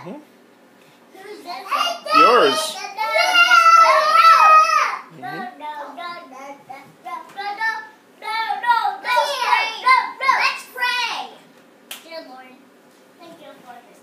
Mm -hmm. Yours. Mm-hmm. Let's pray. Lord, thank you for this.